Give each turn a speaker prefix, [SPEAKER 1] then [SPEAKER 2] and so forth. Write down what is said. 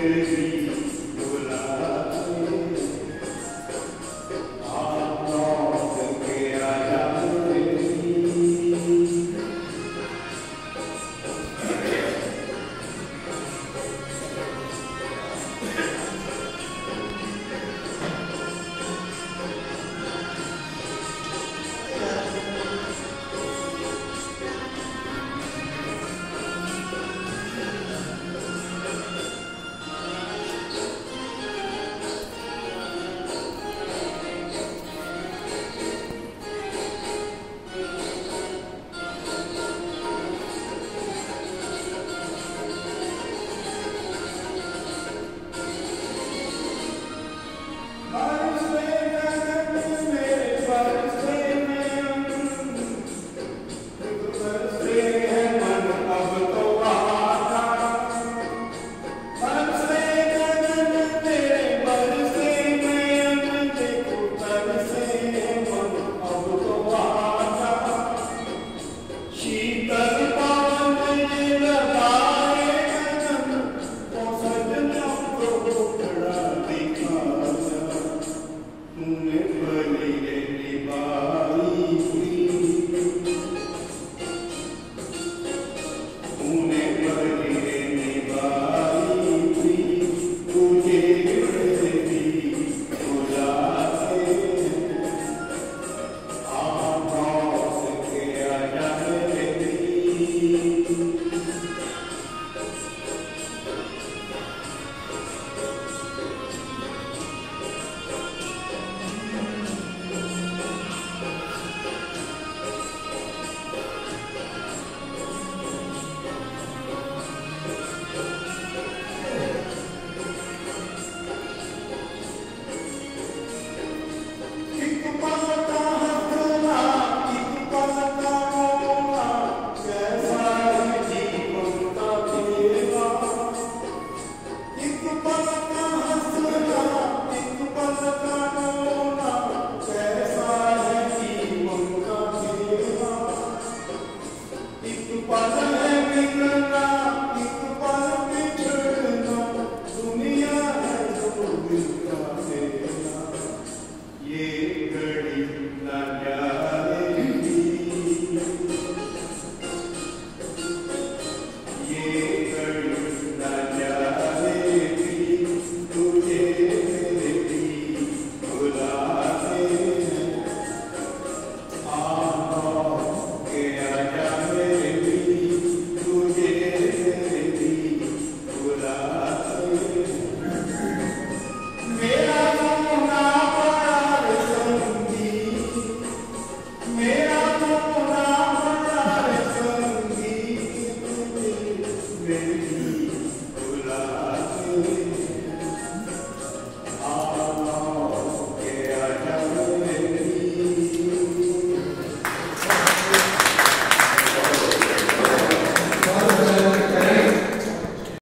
[SPEAKER 1] is quatro Amen.